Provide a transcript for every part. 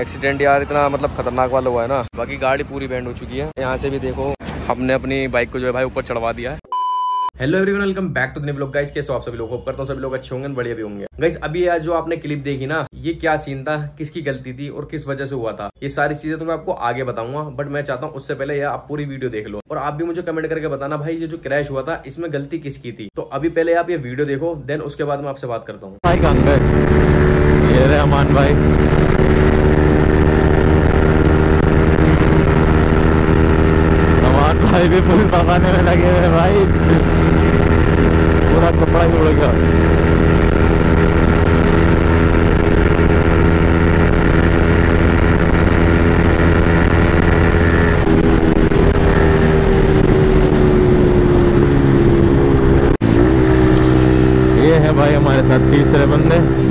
Accident यार इतना मतलब खतरनाक वाला हुआ है ना। बाकी गाड़ी पूरी बैंड हो चुकी है। यहाँ से भी देखो, हमने अपनी बाइक को जो है भाई ऊपर चढ़वा दिया है। Hello everyone welcome back to the blog guys कैसे आप सभी लोग? होप करता हूँ सभी लोग अच्छे होंगे बढ़िया भी होंगे। गाइस अभी यार जो आपने क्लिप देखी ना, ये क्या सीन था? किसकी गलती थी और किस वजह से हुआ था? ये सारी चीज़ें तो मैं आपको आगे बताऊँगा बट मैं चाहता हूँ उससे पहले यार आप पूरी वीडियो देख लो। और आप भी मुझे कमेंट करके बताना भाई, ये जो क्रैश हुआ था, इसमें गलती किसकी थी? तो अभी पहले आप ये वीडियो देखो देन उसके बाद मैं आपसे बात करता हूँ। भाई। भी पुलिस भगाने में लगे हुए भाई। पूरा कपड़ा ही उड़ गया। ये है भाई हमारे साथ तीसरे बंदे।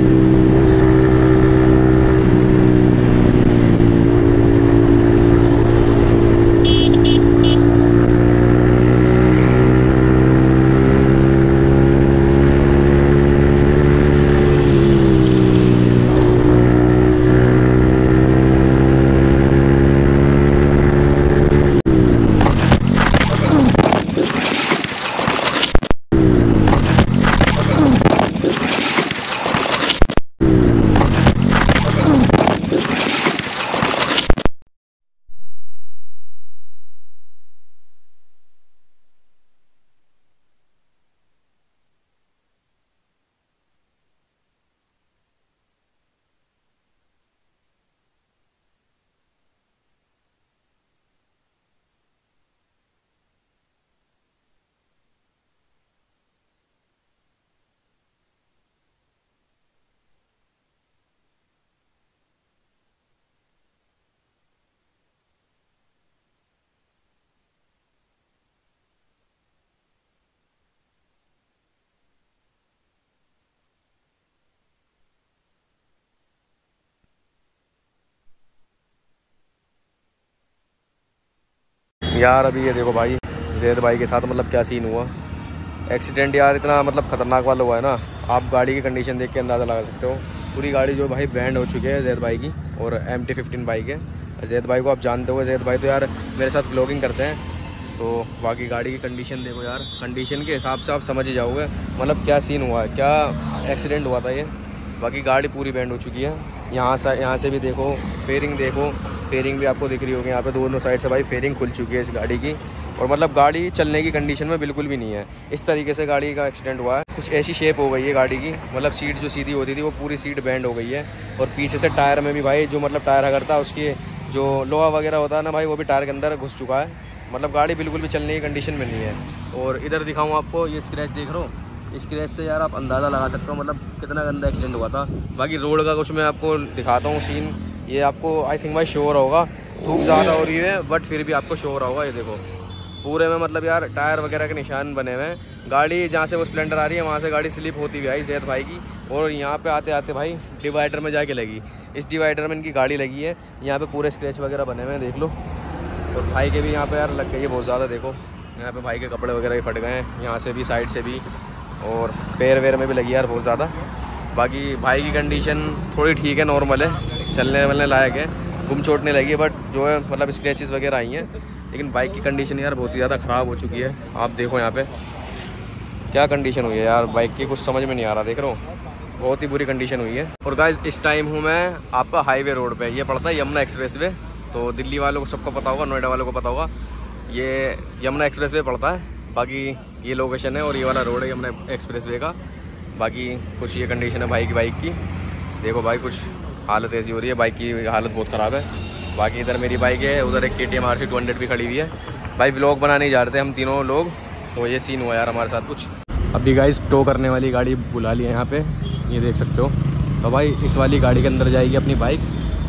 यार अभी ये देखो भाई, जैद भाई के साथ मतलब क्या सीन हुआ। एक्सीडेंट यार इतना मतलब खतरनाक वाला हुआ है ना। आप गाड़ी की कंडीशन देख के अंदाज़ा लगा सकते हो। पूरी गाड़ी जो भाई बैंड हो चुकी है जैद भाई की और एम टी फिफ्टीन बाइक है जैद भाई को आप जानते हो, जैद भाई तो यार मेरे साथ ब्लॉगिंग करते हैं। तो बाकी गाड़ी की कंडीशन देखो यार। कंडीशन के हिसाब से आप समझ ही जाओगे। मतलब क्या सीन हुआ है क्या एक्सीडेंट हुआ था ये। बाकी गाड़ी पूरी बैंड हो चुकी है। यहाँ से यहाँ से भी देखो फेयरिंग देखो फेयरिंग भी आपको दिख रही होगी यहाँ पे दोनों साइड से भाई फेयरिंग खुल चुकी है इस गाड़ी की। और मतलब गाड़ी चलने की कंडीशन में बिल्कुल भी नहीं है। इस तरीके से गाड़ी का एक्सीडेंट हुआ है। कुछ ऐसी शेप हो गई है गाड़ी की। मतलब सीट जो सीधी होती थी, वो पूरी सीट बैंड हो गई है। और पीछे से टायर में भी भाई जो मतलब टायर अगर था, उसकी जो लोहा वगैरह होता है ना भाई, वो भी टायर के अंदर घुस चुका है। मतलब गाड़ी बिल्कुल भी चलने की कंडीशन में नहीं है। और इधर दिखाऊँ आपको, ये स्क्रैच देख रहा हूँ? स्क्रैच से यार आप अंदाज़ा लगा सकते हो मतलब कितना गंदा एक्सीडेंट हुआ था। बाकी रोड का कुछ मैं आपको दिखाता हूँ सीन ये आपको आई थिंक भाई शोर होगा। धूप ज़्यादा हो रही है बट फिर भी आपको शोर होगा, ये देखो। पूरे में मतलब यार टायर वगैरह के निशान बने हुए हैं। गाड़ी जहाँ से वो स्प्लेंडर आ रही है, वहाँ से गाड़ी स्लिप होती हुई आई सेहत भाई की। और यहाँ पे आते आते भाई डिवाइडर में जाके लगी। इस डिवाइडर में इनकी गाड़ी लगी है। यहाँ पे पूरे स्क्रैच वगैरह बने हुए हैं, देख लो। और भाई के भी यहाँ पे यार लग गई है बहुत ज़्यादा, देखो। यहाँ पे भाई के कपड़े वगैरह भी फट गए हैं। यहाँ से भी साइड से भी। और पैर वेर में भी लगी यार बहुत ज़्यादा। बाकी भाई की कंडीशन थोड़ी ठीक है नॉर्मल है। चलने वलने लायक है। गुम चोटने लगी है बट जो है मतलब स्क्रैचेस वगैरह आई हैं। लेकिन बाइक की कंडीशन यार बहुत ही ज़्यादा ख़राब हो चुकी है। आप देखो यहाँ पे। क्या कंडीशन हुई है यार? बाइक की कुछ समझ में नहीं आ रहा, देख रहा हूँ? बहुत ही बुरी कंडीशन हुई है। और गाइज़ इस टाइम हूँ मैं आपका हाईवे रोड पे। ये पड़ता है यमुना एक्सप्रेस वे तो दिल्ली वालों को सबको पता होगा, नोएडा वालों को पता होगा। ये यमुना एक्सप्रेस वे पड़ता है। बाकी ये लोकेशन है और ये वाला रोड है यमुना एक्सप्रेस वे का। बाकी कुछ ये कंडीशन है भाई की बाइक की। देखो भाई, कुछ हालत ऐसी हो रही है बाइक की हालत बहुत ख़राब है। बाकी इधर मेरी बाइक है, उधर एक K T M R C two hundred भी खड़ी हुई है। भाई ब्लॉग बनाने जा रहे थे हम तीनों लोग तो ये सीन हुआ यार हमारे साथ कुछ। अभी गाइस टो करने वाली गाड़ी बुला ली है यहाँ पे, ये देख सकते हो। तो भाई, इस वाली गाड़ी के अंदर जाएगी अपनी बाइक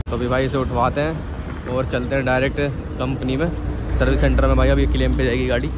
तो अभी भाई इसे उठवाते हैं और चलते हैं डायरेक्ट कंपनी में सर्विस सेंटर में। भाई, अभी क्लेम पे जाएगी गाड़ी।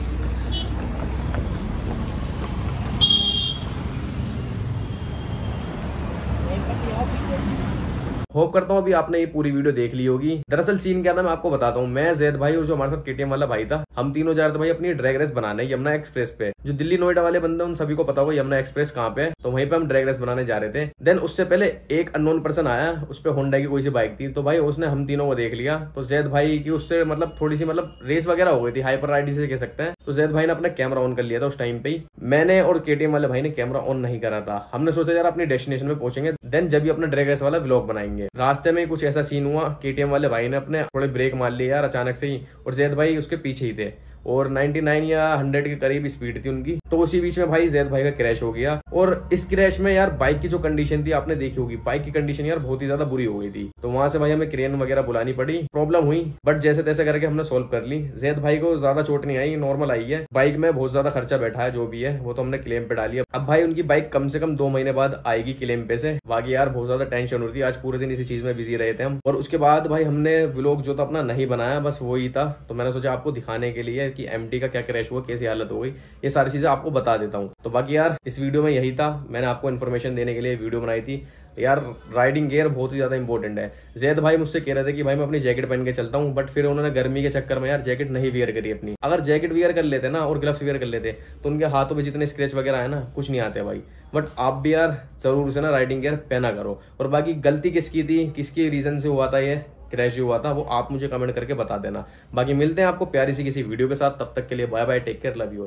होप करता हूँ अभी आपने ये पूरी वीडियो देख ली होगी। दरअसल सीन क्या था मैं आपको बताता हूँ, मैं जैद भाई और जो हमारे साथ केटीएम वाला भाई था, हम तीनों जा रहे थे भाई अपनी ड्रैग रेस बनाने यमुना एक्सप्रेस पे। जो दिल्ली नोएडा वाले बंदे, उन सभी को पता होगा यमुना एक्सप्रेस कहाँ पे तो वहीं पे हम ड्रैग रेस बनाने जा रहे थे। देन उससे पहले एक अननोन पर्सन आया उस पर होंडा की कोई सी बाइक थी। तो भाई उसने हम तीनों को देख लिया। तो जैद भाई की उससे मतलब थोड़ी सी मतलब रेस वगैरह हो गई थी हाइपर राइडी से कह सकते हैं। तो जैद भाई ने अपना कैमरा ऑन कर लिया था उस टाइम पे ही। मैंने और केटीएम वाले भाई ने कैमरा ऑन नहीं करा था। हमने सोचा, यार, अपनी डेस्टिनेशन में पहुँचेंगे देन जब भी अपना ड्रैग रेस वाला ब्लॉग बनाएँगे। रास्ते में कुछ ऐसा सीन हुआ के वाले भाई ने अपने थोड़े ब्रेक मार लिया यार, अचानक से ही, और जैद भाई उसके पीछे ही थे। और 99 या 100 के करीब स्पीड थी उनकी। तो उसी बीच में भाई जैद भाई का क्रैश हो गया। और इस क्रैश में यार बाइक की जो कंडीशन थी, आपने देखी होगी बाइक की कंडीशन यार बहुत ही ज़्यादा बुरी हो गई थी। तो वहाँ से भाई हमें क्रेन वगैरह बुलानी पड़ी। प्रॉब्लम हुई बट जैसे तैसे करके हमने सोल्व कर ली। जैद भाई को ज़्यादा चोट नहीं आई नॉर्मल आई है। बाइक में बहुत ज़्यादा खर्चा बैठा है, जो भी है, वो तो हमने क्लेम पे डाली अब भाई उनकी बाइक कम से कम दो महीने बाद आएगी क्लेम पे से। बाकी यार बहुत ज़्यादा टेंशन हो रही आज पूरे दिन इसी चीज़ में बिज़ी रहे थे हम। और उसके बाद भाई हमने व्लॉग जो था अपना नहीं बनाया, बस वही था। तो मैंने सोचा आपको दिखाने के लिए कि एम का क्या क्रैश हुआ, कैसी हालत हो गई, ये सारी चीज़ें आपको बता देता हूँ। तो बाकी यार, इस वीडियो में यही था। मैंने आपको इन्फॉर्मेशन देने के लिए वीडियो बनाई थी। यार राइडिंग गेयर बहुत ही ज़्यादा इंपॉर्टेंट है। जैद भाई मुझसे कह रहे थे कि भाई मैं अपनी जैकेट पहन के चलता हूँ बट फिर उन्होंने गर्मी के चक्कर में यार जैकेट नहीं वियर करी अपनी। अगर जैकेट वियर कर लेते ना, और ग्लव्स वियर कर लेते तो उनके हाथों में जितने स्क्रैच वगैरह है ना, कुछ नहीं आते भाई। बट आप भी यार, ज़रूर से ना राइडिंग गेयर पहना करो। और बाकी गलती किसकी थी, किसकी रीजन से हुआ था ये? क्रैश हुआ था, वो आप मुझे कमेंट करके बता देना। बाकी मिलते हैं आपको प्यारी सी किसी वीडियो के साथ, तब तक के लिए bye bye take care love you